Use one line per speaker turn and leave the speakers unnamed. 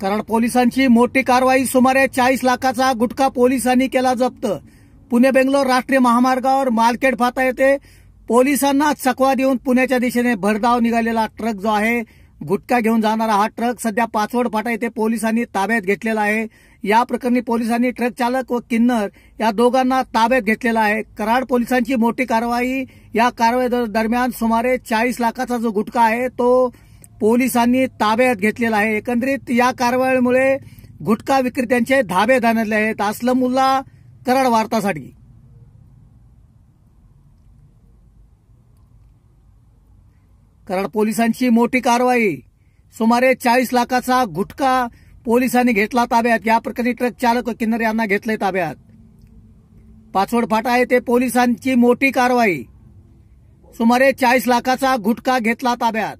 कराड पोलिसांची मोठी कारवाई सुमारे चाळीस लाखाचा गुटखा पोलिसांनी केला जप्त. पुणे बेंगलोर राष्ट्रीय महामार्गावर मालखेड पाहता येथे पोलिसांना चकवा देऊन पुण्याच्या दिशेने भरधाव निघालेला ट्रक जो आहे गुटखा घेऊन जाणारा हा ट्रक सध्या पाचवड फाटा येथे पोलिसांनी ताब्यात घेतलेला आहे. या प्रकरणी पोलिसांनी ट्रक चालक व किन्नर या दोघांना ताब्यात घेतलेला आहे. कराड पोलिसांची मोठी कारवाई या कारवाई दरम्यान सुमारे चाळीस लाखाचा जो गुटखा आहे तो पोलिसांनी ताब्यात घेतलेला आहे. एकंदरीत या कारवाईमुळे गुटखा विक्रेत्यांचे धाबे धानले आहेत. असलम मुल्ला कराड वार्तासाठी. कराड पोलिसांची मोठी कारवाई. सुमारे चाळीस लाखाचा गुटखा पोलिसांनी घेतला ताब्यात. या प्रकरणी ट्रक चालक किन्नर यांना घेतले ताब्यात. पाचवड फाटा ते पोलिसांची मोठी कारवाई. सुमारे चाळीस लाखाचा गुटखा घेतला ताब्यात.